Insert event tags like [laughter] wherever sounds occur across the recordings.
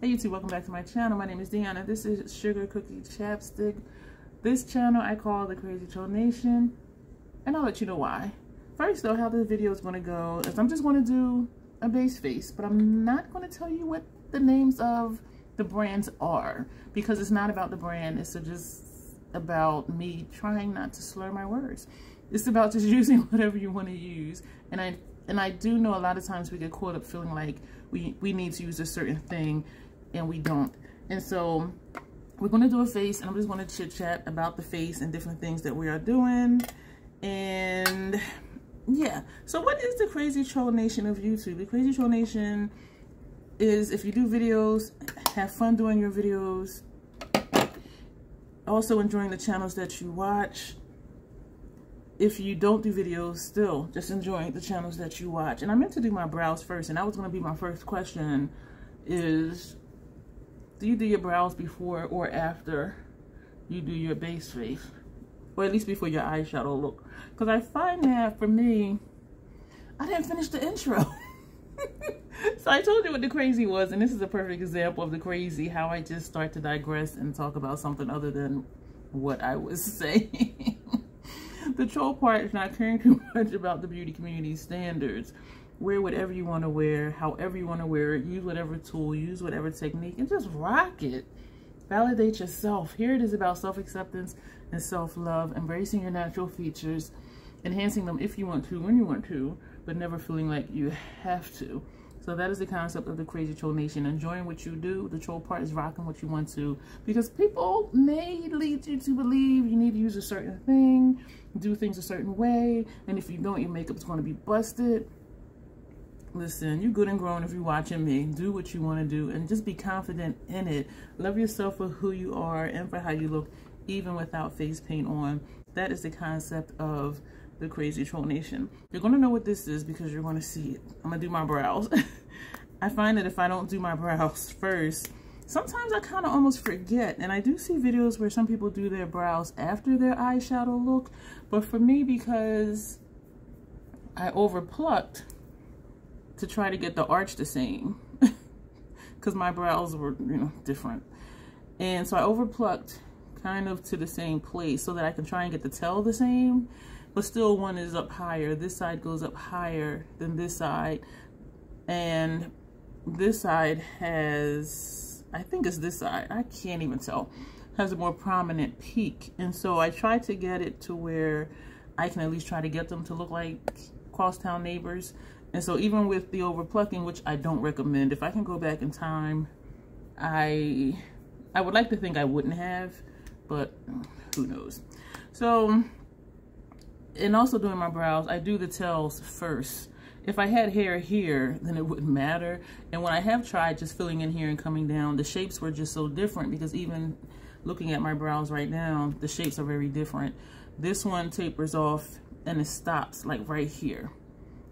Hey YouTube, welcome back to my channel. My name is Dion. This is Sugar Cookie Chapstick. This channel I call the Crazy Troll Nation. And I'll let you know why. First though, how this video is going to go is I'm just going to do a base face. But I'm not going to tell you what the names of the brands are. Because it's not about the brand. It's just about me trying not to slur my words. It's about just [laughs] using whatever you want to use. And I and I do know a lot of times we get caught up feeling like we, we need to use a certain thing and we don't. And so we're going to do a face and I'm just going to chit chat about the face and different things that we are doing. And yeah, so what is the Crazy Troll Nation of YouTube? The Crazy Troll Nation is if you do videos, have fun doing your videos, also enjoying the channels that you watch. If you don't do videos, still just enjoying the channels that you watch. And I meant to do my brows first, and that was going to be my first question is do you do your brows before or after you do your base face? Or at least before your eyeshadow look. Because I find that for me, I didn't finish the intro. [laughs] so I told you what the crazy was, and this is a perfect example of the crazy, how I just start to digress and talk about something other than what I was [laughs] saying. the troll part is not caring too [laughs] much about the beauty community standards wear whatever you want to wear, however you want to wear it, use whatever tool, use whatever technique, and just rock it. Validate yourself. Here it is about self-acceptance and self-love, embracing your natural features, enhancing them if you want to, when you want to, but never feeling like you have to. So that is the concept of the Crazy Troll Nation. Enjoying what you do. The troll part is rocking what you want to. Because people may lead you to believe you need to use a certain thing, do things a certain way, and if you don't, your makeup is going to be busted listen you're good and grown if you're watching me. Do what you want to do and just be confident in it. Love yourself for who you are and for how you look even without face paint on. That is the concept of the crazy troll nation. You're going to know what this is because you're going to see it. I'm gonna do my brows. [laughs] I find that if i don't do my brows [laughs] first sometimes i kind of almost forget. And i do see videos where some people do their brows after their eyeshadow look but for me because i over plucked to try to get the arch the same [laughs] because my brows were, you know, different. And so I overplucked kind of to the same place so that I can try and get the tail the same, but still one is up higher. This side goes up higher than this side. And this side has, I think it's this side, I can't even tell, has a more prominent peak. And so I tried to get it to where I can at least try to get them to look like crosstown neighbors and so even with the overplucking, which I don't recommend, if I can go back in time, I I would like to think I wouldn't have, but who knows. So, and also doing my brows, I do the tails first. If I had hair here, then it wouldn't matter. And when I have tried just filling in here and coming down, the shapes were just so different because even looking at my brows right now, the shapes are very different. This one tapers off and it stops like right here.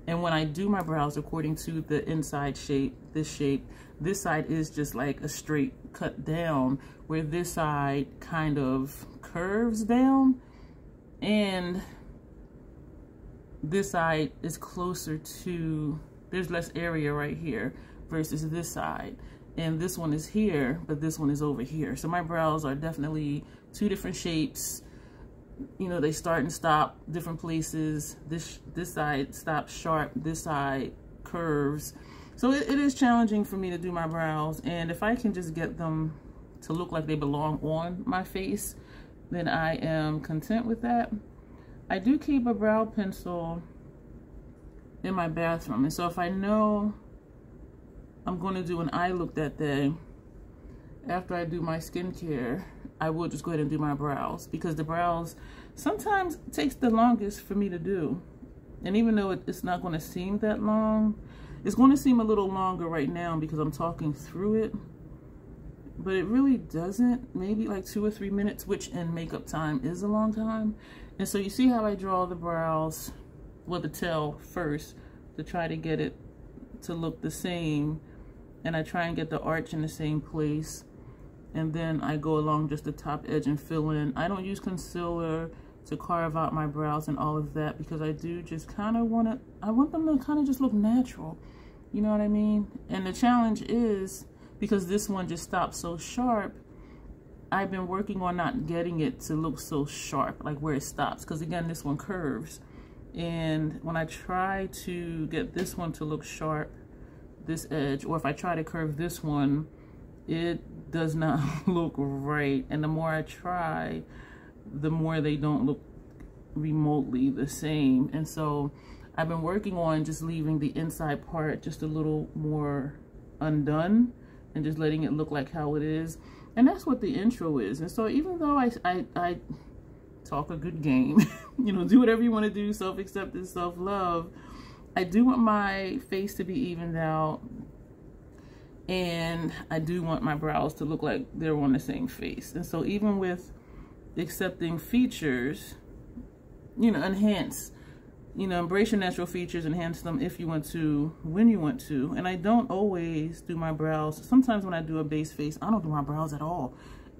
And when I do my brows according to the inside shape, this shape, this side is just like a straight cut down where this side kind of curves down and this side is closer to, there's less area right here versus this side. And this one is here, but this one is over here. So my brows are definitely two different shapes you know, they start and stop different places. This this side stops sharp, this side curves. So it, it is challenging for me to do my brows. And if I can just get them to look like they belong on my face, then I am content with that. I do keep a brow pencil in my bathroom. And so if I know I'm going to do an eye look that day, after I do my skincare, I will just go ahead and do my brows because the brows sometimes takes the longest for me to do. And even though it's not going to seem that long, it's going to seem a little longer right now because I'm talking through it. But it really doesn't. Maybe like two or three minutes, which in makeup time is a long time. And so you see how I draw the brows, well the tail first to try to get it to look the same. And I try and get the arch in the same place and then I go along just the top edge and fill in. I don't use concealer to carve out my brows and all of that because I do just kind of want to, I want them to kind of just look natural. You know what I mean? And the challenge is because this one just stopped so sharp, I've been working on not getting it to look so sharp, like where it stops. Because again, this one curves. And when I try to get this one to look sharp, this edge, or if I try to curve this one, it does not [laughs] look right. And the more I try, the more they don't look remotely the same. And so I've been working on just leaving the inside part just a little more undone and just letting it look like how it is. And that's what the intro is. And so even though I, I, I talk a good game, [laughs] you know, do whatever you want to do, self-acceptance, self-love, I do want my face to be evened out. And I do want my brows to look like they're on the same face. And so even with accepting features, you know, enhance, you know, embrace your natural features, enhance them if you want to, when you want to. And I don't always do my brows. Sometimes when I do a base face, I don't do my brows at all.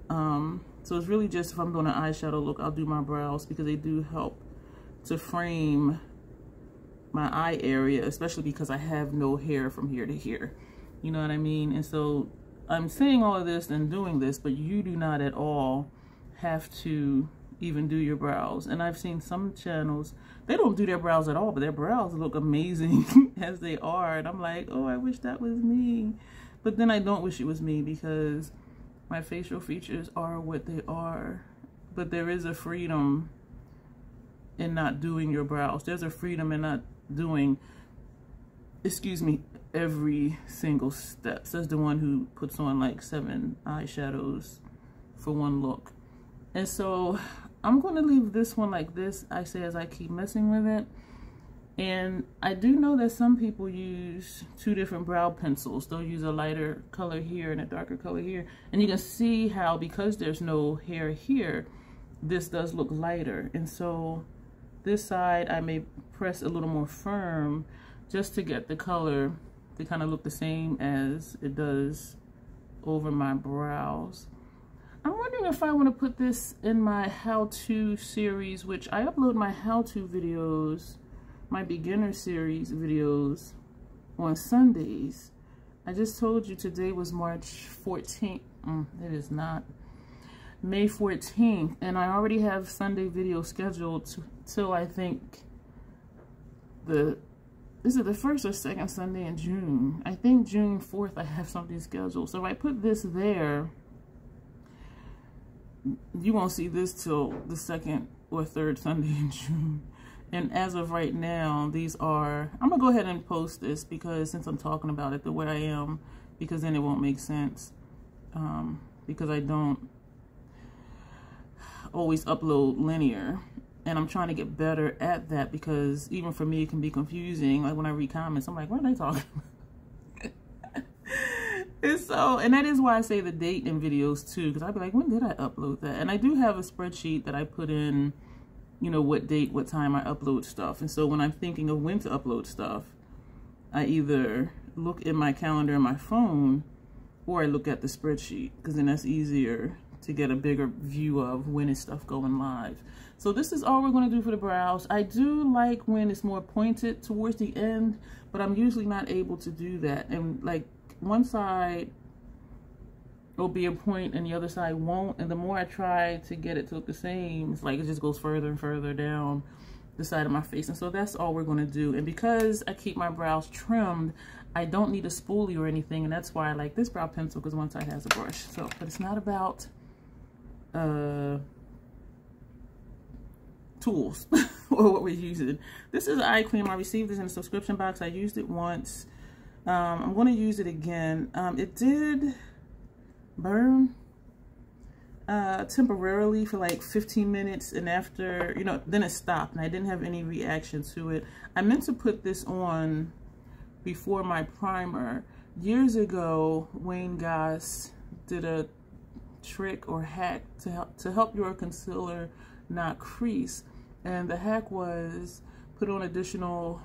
Um, so it's really just if I'm doing an eyeshadow look, I'll do my brows because they do help to frame my eye area, especially because I have no hair from here to here. You know what I mean? And so I'm saying all of this and doing this, but you do not at all have to even do your brows. And I've seen some channels, they don't do their brows at all, but their brows look amazing [laughs] as they are. And I'm like, oh, I wish that was me. But then I don't wish it was me because my facial features are what they are. But there is a freedom in not doing your brows. There's a freedom in not doing, excuse me, every single step. Says the one who puts on like seven eyeshadows for one look. And so I'm going to leave this one like this, I say as I keep messing with it. And I do know that some people use two different brow pencils. They'll use a lighter color here and a darker color here. And you can see how because there's no hair here, this does look lighter. And so this side I may press a little more firm just to get the color to kind of look the same as it does over my brows. I'm wondering if I want to put this in my how-to series, which I upload my how-to videos, my beginner series videos on Sundays. I just told you today was March 14th. Mm, it is not. May 14th. And I already have Sunday video scheduled till I think the this is the first or second Sunday in June. I think June 4th I have something scheduled. So if I put this there, you won't see this till the second or third Sunday in June. And as of right now, these are, I'm going to go ahead and post this because since I'm talking about it the way I am, because then it won't make sense. Um, because I don't always upload linear. And I'm trying to get better at that because even for me, it can be confusing. Like when I read comments, I'm like, what are they talking [laughs] about? and so, and that is why I say the date in videos too, because I'd be like, when did I upload that? And I do have a spreadsheet that I put in, you know, what date, what time I upload stuff. And so when I'm thinking of when to upload stuff, I either look in my calendar in my phone or I look at the spreadsheet because then that's easier to get a bigger view of when is stuff going live. So this is all we're going to do for the brows. I do like when it's more pointed towards the end, but I'm usually not able to do that. And like one side will be a point and the other side won't. And the more I try to get it to look the same, it's like it just goes further and further down the side of my face. And so that's all we're going to do. And because I keep my brows trimmed, I don't need a spoolie or anything. And that's why I like this brow pencil because one side has a brush. So, but it's not about uh, tools [laughs] or what we're using. This is eye cream. I received this in a subscription box. I used it once. Um, I'm going to use it again. Um, it did burn uh, temporarily for like 15 minutes and after, you know, then it stopped and I didn't have any reaction to it. I meant to put this on before my primer. Years ago, Wayne Goss did a trick or hack to help, to help your concealer not crease. And the hack was put on additional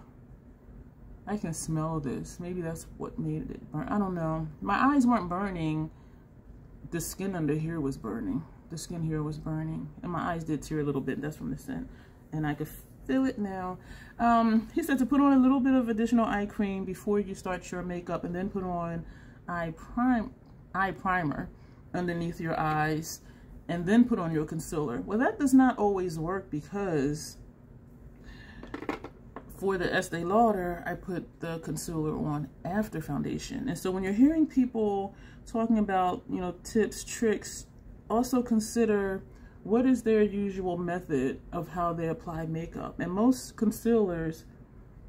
I can smell this. Maybe that's what made it burn. I don't know. My eyes weren't burning. The skin under here was burning. The skin here was burning. And my eyes did tear a little bit. That's from the scent. And I could feel it now. Um, he said to put on a little bit of additional eye cream before you start your makeup and then put on eye prime eye primer underneath your eyes and then put on your concealer. Well, that does not always work because for the Estee Lauder, I put the concealer on after foundation. And so when you're hearing people talking about, you know, tips, tricks, also consider what is their usual method of how they apply makeup. And most concealers,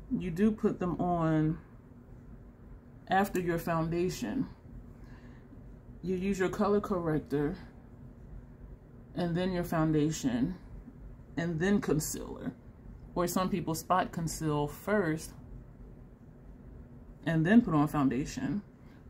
you do put them on after your foundation. You use your color corrector and then your foundation and then concealer. Or some people spot conceal first and then put on foundation.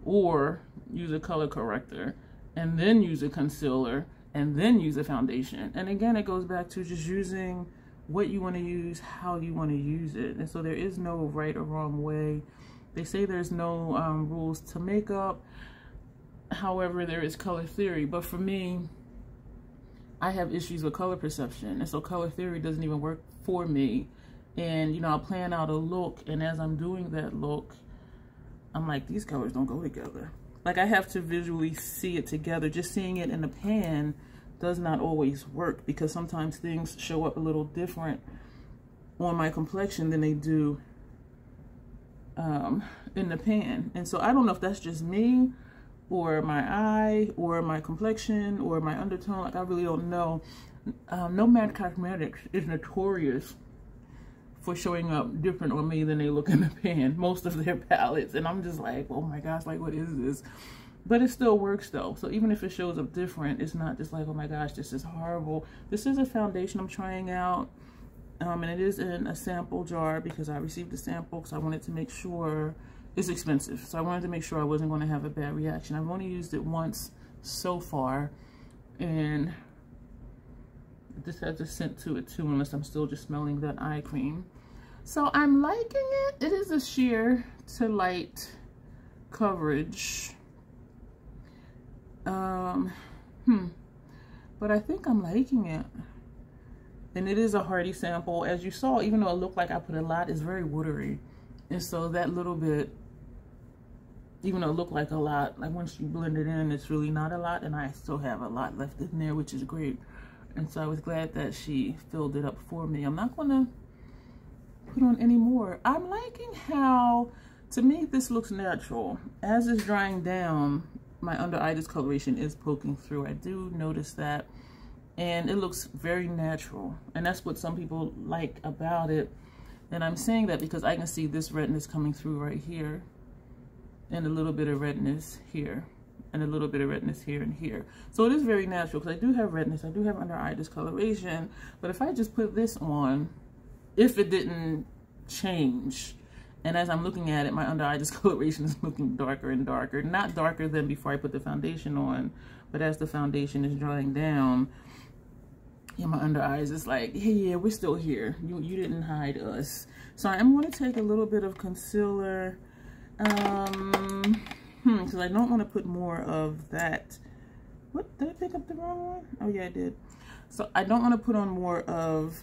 Or use a color corrector and then use a concealer and then use a foundation. And again, it goes back to just using what you want to use, how you want to use it. And so there is no right or wrong way. They say there's no um, rules to makeup. However, there is color theory. But for me, I have issues with color perception. And so color theory doesn't even work for me. And, you know, I'll plan out a look. And as I'm doing that look, I'm like, these colors don't go together. Like I have to visually see it together. Just seeing it in the pan does not always work because sometimes things show up a little different on my complexion than they do um, in the pan. And so I don't know if that's just me or my eye or my complexion or my undertone. Like I really don't know. Um, Nomad Cosmetics is notorious for showing up different on me than they look in the [laughs] pan, most of their palettes. And I'm just like, oh my gosh, like what is this? But it still works though. So even if it shows up different, it's not just like, oh my gosh, this is horrible. This is a foundation I'm trying out. Um, and it is in a sample jar because I received a sample because I wanted to make sure it's expensive. So I wanted to make sure I wasn't going to have a bad reaction. I've only used it once so far. And this has a scent to it too, unless I'm still just smelling that eye cream. So I'm liking it. It is a sheer to light coverage. Um, hmm. But I think I'm liking it. And it is a hearty sample. As you saw, even though it looked like I put a lot, it's very watery. And so that little bit even though it looked like a lot, like once you blend it in, it's really not a lot, and I still have a lot left in there, which is great. And so I was glad that she filled it up for me. I'm not gonna put on any more. I'm liking how, to me, this looks natural. As it's drying down, my under eye discoloration is poking through. I do notice that. And it looks very natural. And that's what some people like about it. And I'm saying that because I can see this redness coming through right here and a little bit of redness here and a little bit of redness here and here. So it is very natural because I do have redness. I do have under eye discoloration. But if I just put this on, if it didn't change, and as I'm looking at it, my under eye [laughs] discoloration is looking darker and darker. Not darker than before I put the foundation on, but as the foundation is drying down, yeah, my under eyes is like, hey, yeah, we're still here. You, you didn't hide us. So I'm going to take a little bit of concealer um, hmm, because I don't want to put more of that. What, did I pick up the wrong one? Oh yeah, I did. So I don't want to put on more of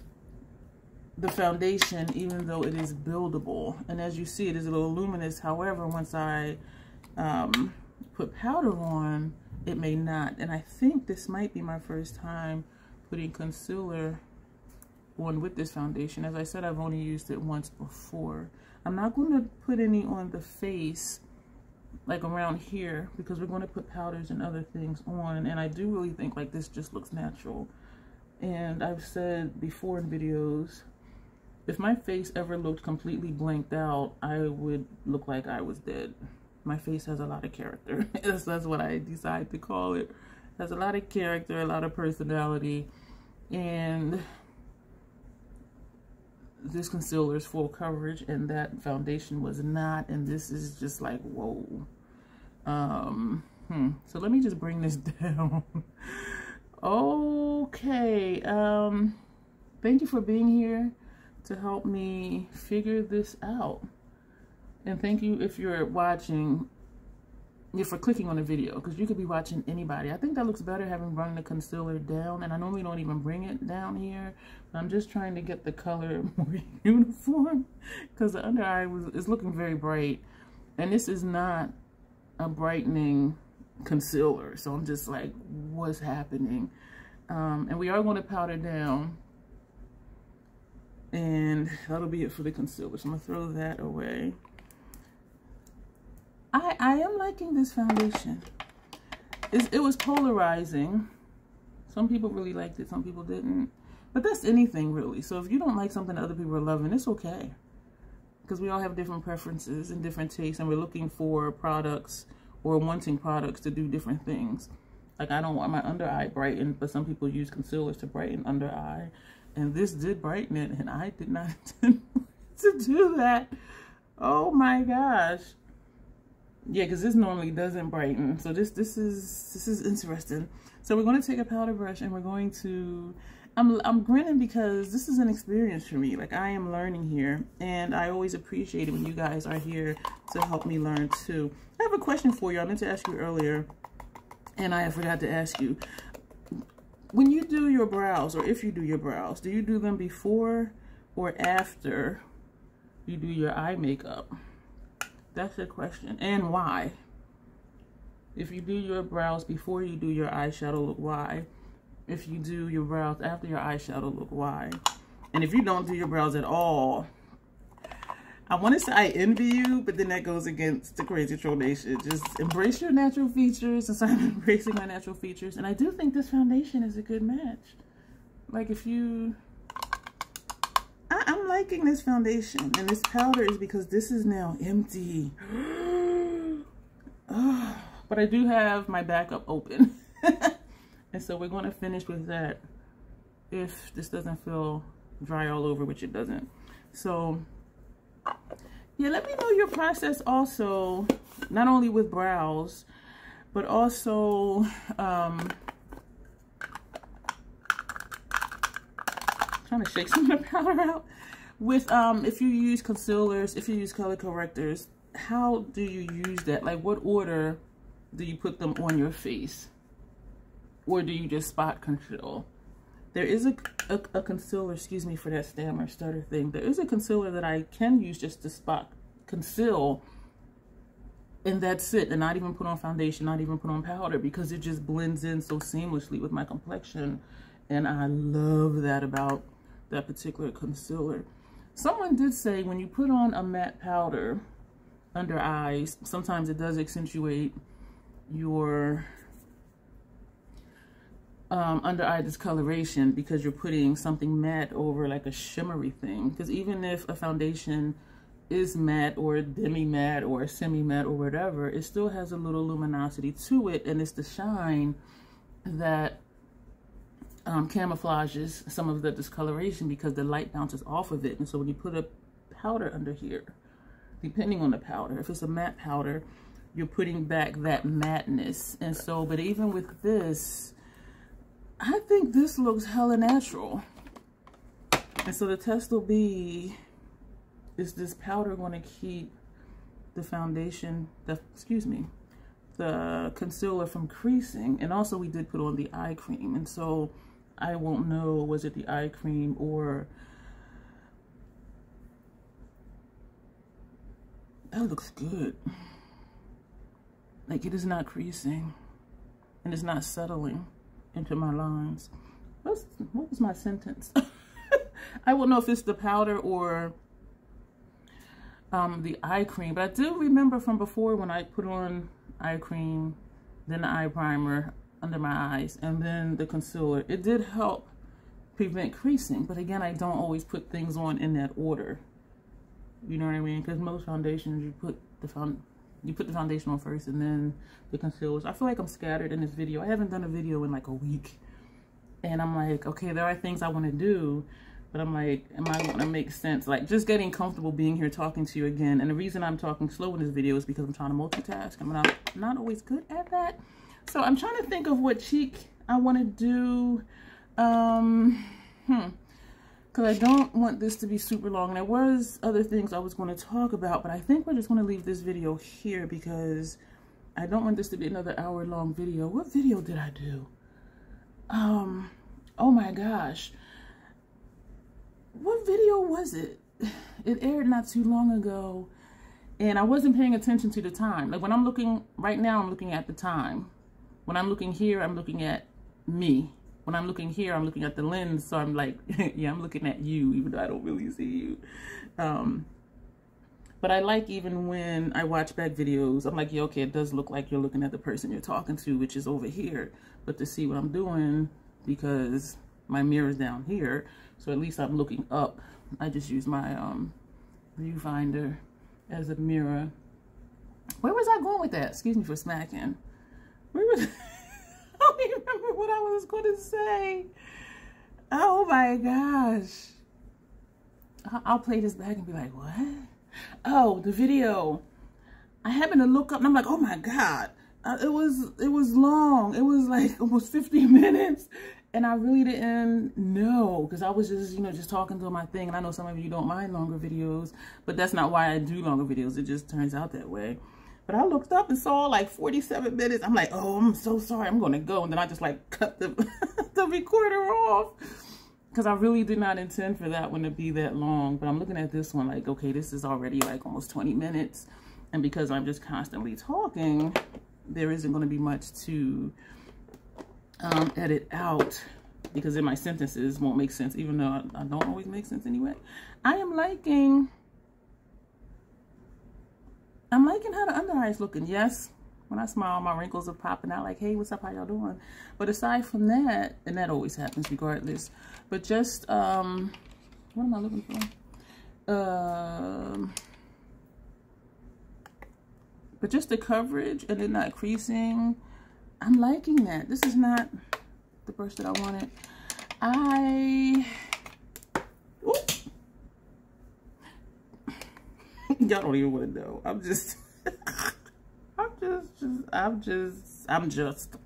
the foundation, even though it is buildable. And as you see, it is a little luminous. However, once I um, put powder on, it may not. And I think this might be my first time putting concealer on with this foundation. As I said, I've only used it once before. I'm not going to put any on the face like around here because we're going to put powders and other things on and I do really think like this just looks natural. And I've said before in videos if my face ever looked completely blanked out I would look like I was dead. My face has a lot of character. [laughs] That's, that's what I decide to call it, it. Has a lot of character a lot of personality and this concealer is full coverage and that foundation was not and this is just like whoa. Um hmm. So let me just bring this [laughs] down. Okay um thank you for being here to help me figure this out. And thank you if you're watching for clicking on the video because you could be watching anybody. I think that looks better having run the concealer down and I normally don't even bring it down here. But I'm just trying to get the color [laughs] more uniform because the under eye was is looking very bright and this is not a brightening concealer. So I'm just like, what's happening? Um, and we are going to powder down. And that'll be it for the concealer. So I'm to throw that away. I, I am liking this foundation. It's, it was polarizing. Some people really liked it. Some people didn't. But that's anything really. So if you don't like something that other people are loving, it's okay. Because we all have different preferences and different tastes. And we're looking for products or wanting products to do different things. Like I don't want my under eye brightened, but some people use concealers to brighten under eye. And this did brighten it. And I did not [laughs] to do that. Oh my gosh. Yeah, because this normally doesn't brighten. So this this is this is interesting. So we're going to take a powder brush and we're going to I'm I'm grinning because this is an experience for me. Like I am learning here and I always appreciate it when you guys are here to help me learn too. I have a question for you. I meant to ask you earlier and I forgot to ask you. When you do your brows or if you do your brows, do you do them before or after you do your eye makeup? That's the question. And why? If you do your brows before you do your eyeshadow look, why? If you do your brows after your eyeshadow look, why? And if you don't do your brows at all, I want to say I envy you, but then that goes against the Crazy Troll Nation. Just embrace your natural features and I'm embracing my natural features. And I do think this foundation is a good match. Like if you I, am liking this foundation and this powder is because this is now empty. oh, [gasps] but I do have my backup open. [laughs] and so we're going to finish with that if this doesn't feel dry all over, which it doesn't. So yeah, let me know your process also, not only with brows, but also um, trying to shake some [laughs] of the powder out. With, um, if you use concealers, if you use color correctors, how do you use that? Like, what order do you put them on your face? Or do you just spot conceal? There is a, a, a concealer, excuse me for that stammer stutter thing. There is a concealer that I can use just to spot conceal and that's it and not even put on foundation not even put on powder because it just blends in so seamlessly with my complexion and I love that about that particular concealer. Someone did say when you put on a matte powder under eyes, sometimes it does accentuate your um, under eye discoloration because you're putting something matte over like a shimmery thing. Because even if a foundation is matte or demi matte or semi matte or whatever, it still has a little luminosity to it and it's the shine that um, camouflages some of the discoloration because the light bounces off of it. And so when you put a powder under here, depending on the powder, if it's a matte powder, you're putting back that matteness. And so, but even with this, I think this looks hella natural. And so the test will be, is this powder going to keep the foundation, the, excuse me, the concealer from creasing? And also we did put on the eye cream. And so I won't know was it the eye cream or that looks good. Like it is not creasing and it's not settling into my lines. What's what was my sentence? [laughs] I won't know if it's the powder or um, the eye cream but I do remember from before when I put on eye cream then the eye primer under my eyes and then the concealer. It did help prevent creasing, but again, I don't always put things on in that order. You know what I mean? Because most foundations, you put the you put the foundation on first and then the concealers. I feel like I'm scattered in this video. I haven't done a video in like a week. And I'm like, okay, there are things I want to do, but I'm like, am I going to make sense? Like just getting comfortable being here talking to you again. And the reason I'm talking slow in this video is because I'm trying to multitask. I'm not, not always good at that. So I'm trying to think of what cheek I want to do. Um, hmm. Because I don't want this to be super long. There was other things I was going to talk about, but I think we're just going to leave this video here because I don't want this to be another hour long video. What video did I do? Um, oh my gosh. What video was it? It aired not too long ago And I wasn't paying attention to the time. Like when I'm looking, right now I'm looking at the time. When I'm looking here, I'm looking at me. When I'm looking here, I'm looking at the lens. So I'm like, [laughs] yeah, I'm looking at you, even though I don't really see you. Um, but I like even when I watch back videos, I'm like, yeah, okay, it does look like you're looking at the person you're talking to, which is over here. But to see what I'm doing, because my mirror's down here, so at least I'm looking up. I just use my um, viewfinder as a mirror. Where was I going with that? Excuse me for smacking. Where was... [laughs] I don't even remember what I was going to say. Oh my gosh. I'll play this back and be like, what? Oh, the video. I happened to look up and I'm like, oh my God. Uh, it was it was long. It was like [laughs] almost 50 [laughs] minutes. And I really didn't know because I was just, you know, just talking to my thing. And I know some of you don't mind longer videos, but that's not why I do longer videos. It just turns out that way. But I looked up and saw like 47 minutes. I'm like, oh, I'm so sorry. I'm going to go. And then I just like [laughs] cut the, [laughs] the recorder off because I really did not intend for that one to be that long. But I'm looking at this one like, okay, this is already like almost 20 minutes. And because I'm just constantly talking, there isn't going to be much to um, edit out because then my sentences won't make sense, even though I, I don't always make sense anyway. I am liking, I'm liking how the under eyes looking. Yes, when I smile, my wrinkles are popping out like, hey, what's up, how y'all doing? But aside from that, and that always happens regardless, but just, um, what am I looking for? Um, but just the coverage and then not creasing, I'm liking that. This is not the brush that I wanted. I, [laughs] y'all don't even want to know. I'm just, [laughs] I'm just, just, I'm just, I'm just,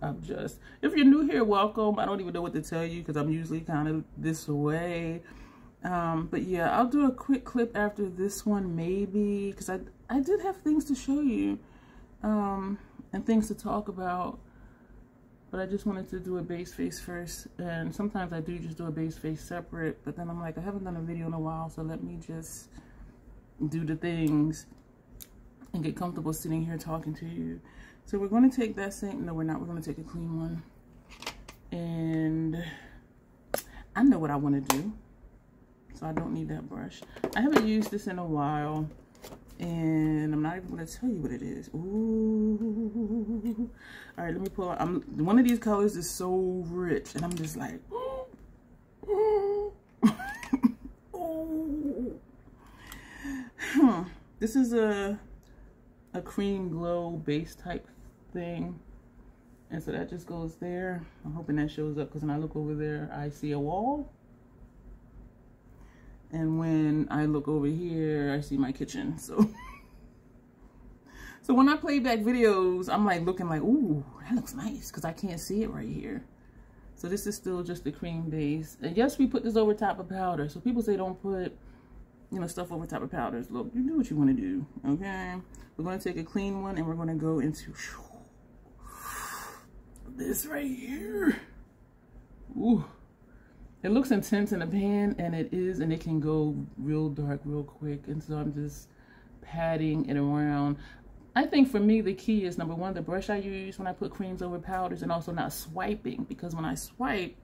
I'm just. If you're new here, welcome. I don't even know what to tell you because I'm usually kind of this way. Um, but yeah, I'll do a quick clip after this one, maybe, because I, I did have things to show you. Um, and things to talk about. But I just wanted to do a base face first. And sometimes I do just do a base face separate. But then I'm like, I haven't done a video in a while. So let me just do the things and get comfortable sitting here talking to you. So we're going to take that same. No, we're not. We're going to take a clean one. And I know what I want to do. So I don't need that brush. I haven't used this in a while. And I'm not even going to tell you what it is. Ooh. All right, let me pull out. I'm, one of these colors is so rich. And I'm just like, [gasps] [gasps] This is a, a cream glow base type thing. And so that just goes there. I'm hoping that shows up because when I look over there, I see a wall. And when I look over here, I see my kitchen. So, [laughs] so when I play back videos, I'm like looking like, ooh, that looks nice because I can't see it right here. So this is still just the cream base. And yes, we put this over top of powder. So people say don't put, you know, stuff over top of powders. Look, you do what you want to do, okay? We're going to take a clean one and we're going to go into this right here. Ooh. It looks intense in the pan, and it is, and it can go real dark real quick. And so I'm just patting it around. I think for me, the key is number one, the brush I use when I put creams over powders, and also not swiping, because when I swipe,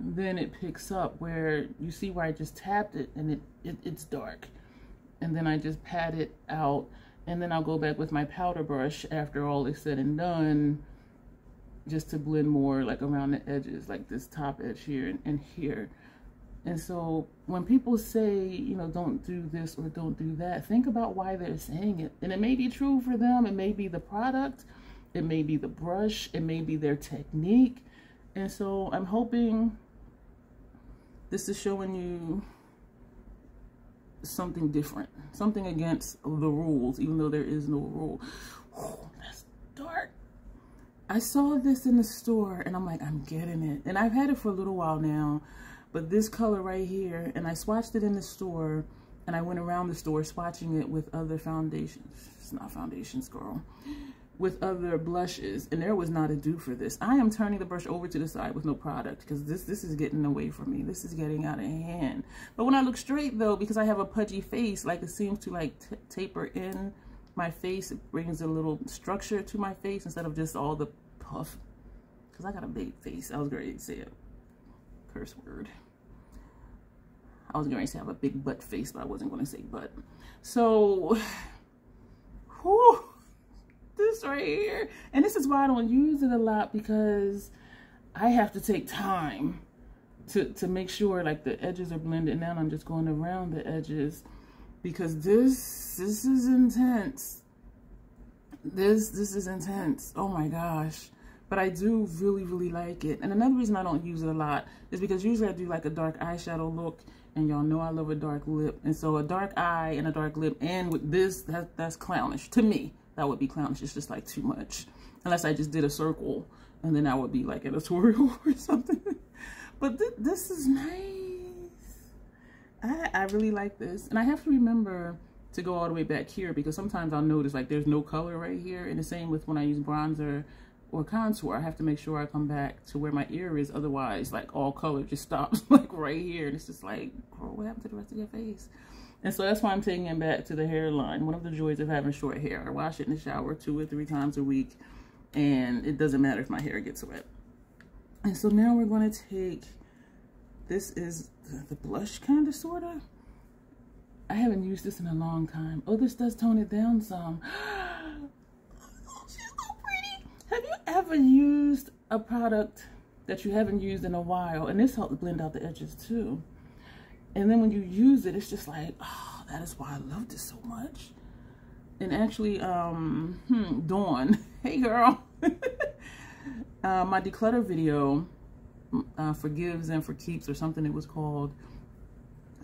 then it picks up where you see where I just tapped it, and it, it it's dark. And then I just pat it out, and then I'll go back with my powder brush after all is said and done just to blend more like around the edges, like this top edge here and, and here. And so when people say, you know, don't do this or don't do that, think about why they're saying it. And it may be true for them. It may be the product. It may be the brush. It may be their technique. And so I'm hoping this is showing you something different, something against the rules, even though there is no rule. that's dark. I saw this in the store and I'm like, I'm getting it. And I've had it for a little while now, but this color right here, and I swatched it in the store and I went around the store swatching it with other foundations. It's not foundations, girl. With other blushes and there was not a do for this. I am turning the brush over to the side with no product because this this is getting away from me. This is getting out of hand. But when I look straight though, because I have a pudgy face, like it seems to like taper in my face. It brings a little structure to my face instead of just all the puff. Because I got a big face. I was going to say a curse word. I was going to say I have a big butt face, but I wasn't going to say butt. So, [sighs] whew, this right here. And this is why I don't use it a lot because I have to take time to, to make sure like the edges are blended. Now I'm just going around the edges because this, this is intense. This, this is intense. Oh my gosh. But I do really, really like it. And another reason I don't use it a lot is because usually I do like a dark eyeshadow look and y'all know I love a dark lip. And so a dark eye and a dark lip and with this, that, that's clownish. To me, that would be clownish. It's just like too much. Unless I just did a circle and then I would be like editorial [laughs] or something. But th this is nice. I, I really like this. And I have to remember to go all the way back here because sometimes I'll notice like there's no color right here. And the same with when I use bronzer or contour, I have to make sure I come back to where my ear is. Otherwise, like all color just stops [laughs] like right here. And it's just like, girl, what happened to the rest of your face? And so that's why I'm taking it back to the hairline. One of the joys of having short hair. I wash it in the shower two or three times a week. And it doesn't matter if my hair gets wet. And so now we're going to take, this is the blush kind of, sort of. I haven't used this in a long time. Oh, this does tone it down some. She's [gasps] so pretty. Have you ever used a product that you haven't used in a while, and this helps blend out the edges too, and then when you use it, it's just like, oh, that is why I love this so much. And actually, um, hmm, Dawn, [laughs] hey girl, [laughs] uh, my declutter video, uh, Forgives and for Keeps or something it was called,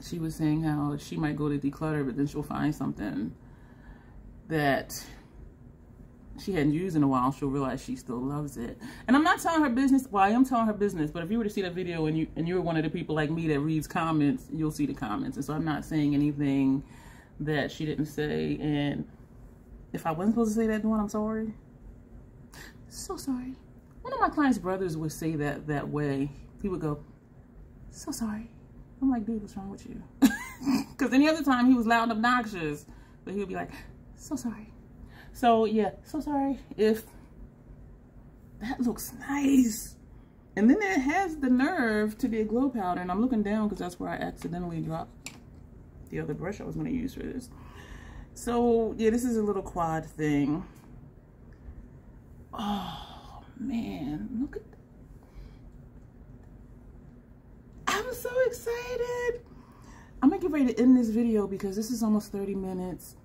she was saying how she might go to declutter, but then she'll find something that she hadn't used in a while, she'll realize she still loves it. And I'm not telling her business. Well, I am telling her business, but if you were to see that video and you and you're one of the people like me that reads comments, you'll see the comments. And so I'm not saying anything that she didn't say. And if I wasn't supposed to say that, one, I'm sorry. So sorry. One of my clients' brothers would say that that way. He would go, so sorry. I'm like, dude, what's wrong with you? [laughs] Because any other time he was loud and obnoxious, but he would be like, so sorry. So yeah, so sorry if that looks nice. And then it has the nerve to be a glow powder. And I'm looking down because that's where I accidentally dropped the other brush I was going to use for this. So yeah, this is a little quad thing. Oh man, look at I'm so excited. I'm gonna get ready to end this video because this is almost 30 minutes.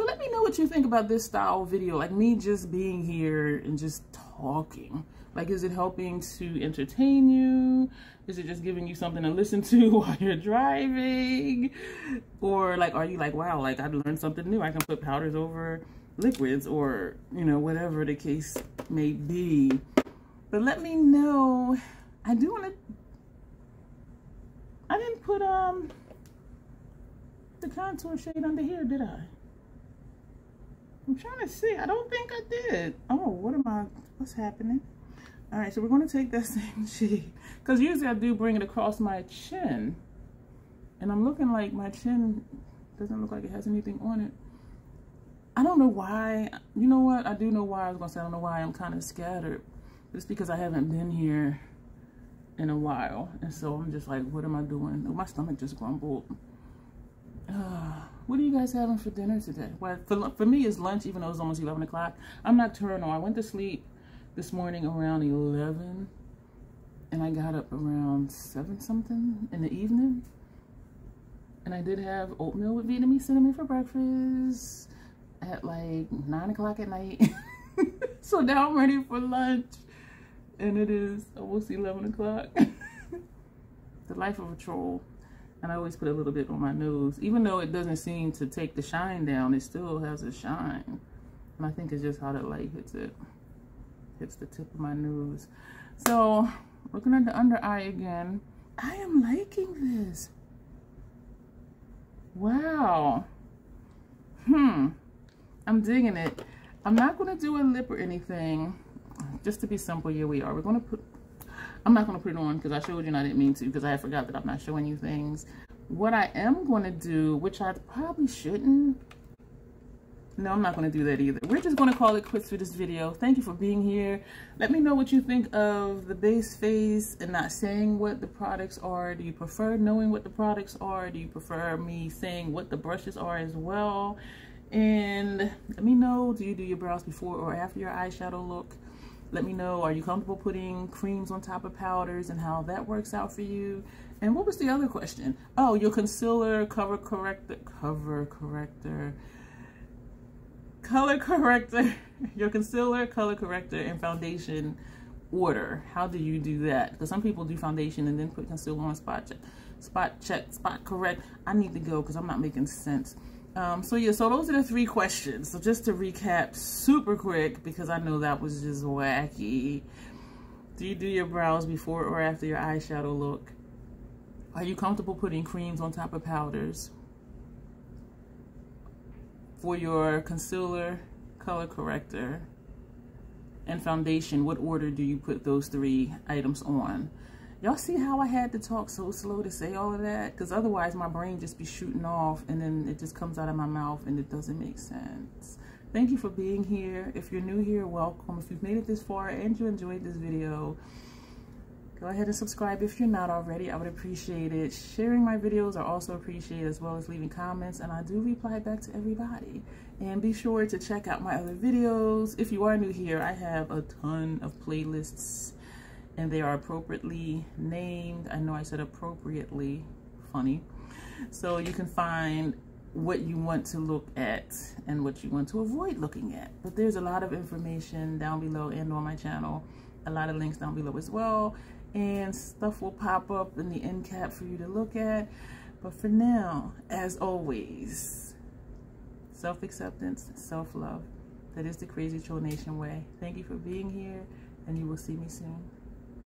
So let me know what you think about this style video, like me just being here and just talking. Like, is it helping to entertain you? Is it just giving you something to listen to [laughs] while you're driving? Or like, are you like, wow, like I've learned something new. I can put powders over liquids or, you know, whatever the case may be. But let me know. I do want to, I didn't put um the contour shade under here, did I? I'm trying to see. I don't think I did. Oh, what am I? What's happening? All right, so we're going to take that [laughs] same cheek Because usually I do bring it across my chin. And I'm looking like my chin doesn't look like it has anything on it. I don't know why. You know what? I do know why. I was going to say I don't know why I'm kind of scattered. It's because I haven't been here in a while. And so I'm just like, what am I doing? Oh, my stomach just grumbled. Uh, what are you guys having for dinner today? Well, for, for me, it's lunch, even though it's almost 11 o'clock. I'm nocturnal. I went to sleep this morning around 11, and I got up around 7 something in the evening. And I did have oatmeal with Vietnamese cinnamon for breakfast at like 9 o'clock at night. [laughs] so now I'm ready for lunch. And it is almost 11 o'clock. [laughs] the life of a troll. And I always put a little bit on my nose. Even though it doesn't seem to take the shine down, it still has a shine. And I think it's just how the light hits it. Hits the tip of my nose. So, looking at the under eye again. I am liking this. Wow. Hmm. I'm digging it. I'm not going to do a lip or anything. Just to be simple, here we are. We're going to put, I'm not going to put it on because I showed you and I didn't mean to because I forgot that I'm not showing you things. What I am going to do, which I probably shouldn't, no, I'm not going to do that either. We're just going to call it quits for this video. Thank you for being here. Let me know what you think of the base face and not saying what the products are. Do you prefer knowing what the products are? Do you prefer me saying what the brushes are as well? And let me know, do you do your brows before or after your eyeshadow look? Let me know, are you comfortable putting creams on top of powders and how that works out for you? And what was the other question? Oh, your concealer, cover corrector, cover corrector color corrector, [laughs] your concealer, color corrector, and foundation order. How do you do that? Because some people do foundation and then put concealer on spot check, spot check, spot correct. I need to go because I'm not making sense. Um, so yeah, so those are the three questions. So just to recap super quick, because I know that was just wacky. Do you do your brows before or after your eyeshadow look? Are you comfortable putting creams on top of powders? for your concealer, color corrector, and foundation, what order do you put those three items on? Y'all see how I had to talk so slow to say all of that? Because otherwise my brain just be shooting off and then it just comes out of my mouth and it doesn't make sense. Thank you for being here. If you're new here, welcome. If you've made it this far and you enjoyed this video, Go ahead and subscribe if you're not already. I would appreciate it. Sharing my videos are also appreciated as well as leaving comments. And I do reply back to everybody. And be sure to check out my other videos. If you are new here, I have a ton of playlists and they are appropriately named. I know I said appropriately funny. So you can find what you want to look at and what you want to avoid looking at. But there's a lot of information down below and on my channel. A lot of links down below as well and stuff will pop up in the end cap for you to look at. But for now, as always, self-acceptance, self-love. That is the Crazy Troll Nation way. Thank you for being here, and you will see me soon.